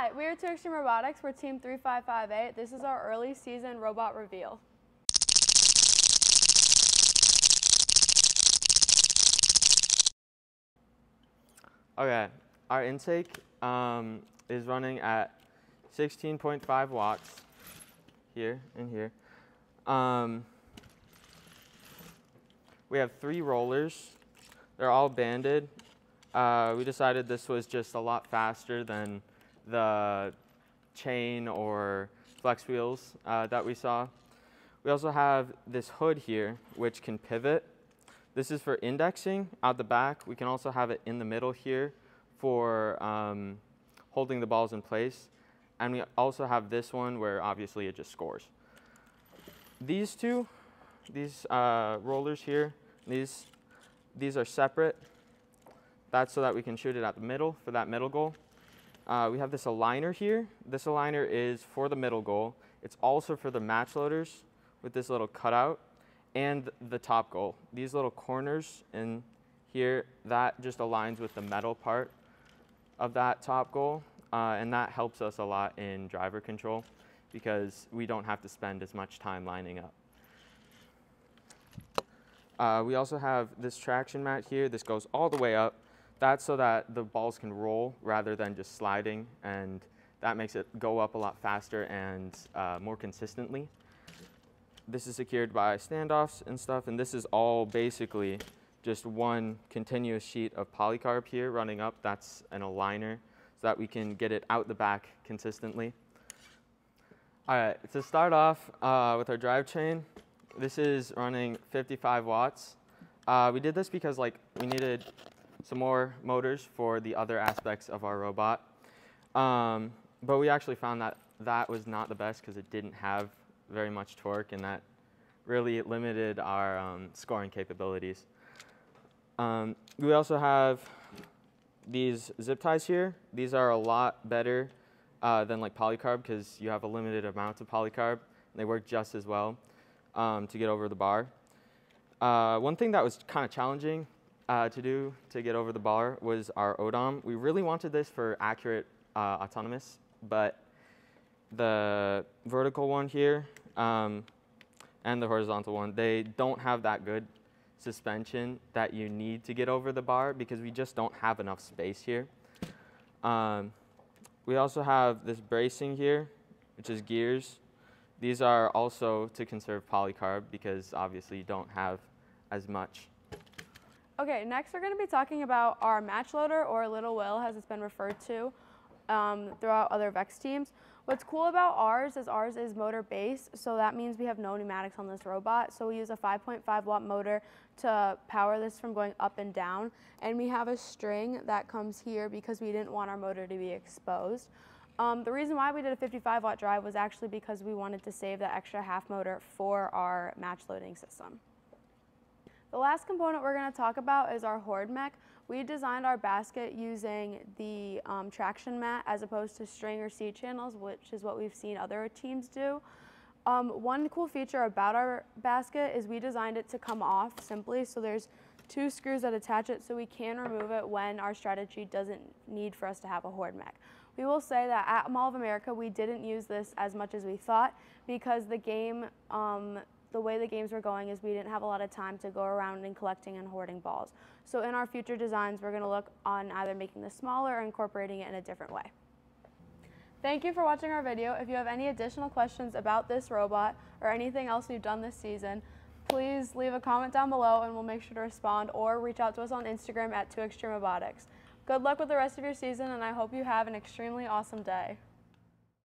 Hi, we are 2Xstream Robotics. We're Team 355A. This is our early season robot reveal. Okay, our intake um, is running at 16.5 watts here and here. Um, we have three rollers. They're all banded. Uh, we decided this was just a lot faster than the chain or flex wheels uh, that we saw. We also have this hood here, which can pivot. This is for indexing out the back. We can also have it in the middle here for um, holding the balls in place. And we also have this one where obviously it just scores. These two, these uh, rollers here, these, these are separate. That's so that we can shoot it at the middle for that middle goal. Uh, we have this aligner here. This aligner is for the middle goal. It's also for the match loaders with this little cutout and the top goal. These little corners in here, that just aligns with the metal part of that top goal. Uh, and that helps us a lot in driver control because we don't have to spend as much time lining up. Uh, we also have this traction mat here. This goes all the way up. That's so that the balls can roll rather than just sliding and that makes it go up a lot faster and uh, more consistently. This is secured by standoffs and stuff and this is all basically just one continuous sheet of polycarb here running up. That's an aligner so that we can get it out the back consistently. All right, to start off uh, with our drive chain, this is running 55 watts. Uh, we did this because like we needed some more motors for the other aspects of our robot. Um, but we actually found that that was not the best because it didn't have very much torque and that really limited our um, scoring capabilities. Um, we also have these zip ties here. These are a lot better uh, than like polycarb because you have a limited amount of polycarb. And they work just as well um, to get over the bar. Uh, one thing that was kind of challenging uh, to do to get over the bar was our ODOM. We really wanted this for accurate uh, autonomous, but the vertical one here um, and the horizontal one, they don't have that good suspension that you need to get over the bar because we just don't have enough space here. Um, we also have this bracing here, which is gears. These are also to conserve polycarb because obviously you don't have as much. Okay, next we're going to be talking about our match loader or Little Will as it's been referred to um, throughout other VEX teams. What's cool about ours is ours is motor based, so that means we have no pneumatics on this robot. So we use a 5.5 watt motor to power this from going up and down. And we have a string that comes here because we didn't want our motor to be exposed. Um, the reason why we did a 55 watt drive was actually because we wanted to save that extra half motor for our match loading system. The last component we're going to talk about is our hoard mech. We designed our basket using the um, traction mat as opposed to string or C channels, which is what we've seen other teams do. Um, one cool feature about our basket is we designed it to come off simply, so there's two screws that attach it so we can remove it when our strategy doesn't need for us to have a hoard mech. We will say that at Mall of America we didn't use this as much as we thought because the game um, the way the games were going is we didn't have a lot of time to go around and collecting and hoarding balls. So in our future designs, we're going to look on either making this smaller or incorporating it in a different way. Thank you for watching our video. If you have any additional questions about this robot or anything else we've done this season, please leave a comment down below and we'll make sure to respond or reach out to us on Instagram at 2Xstream Robotics. Good luck with the rest of your season and I hope you have an extremely awesome day.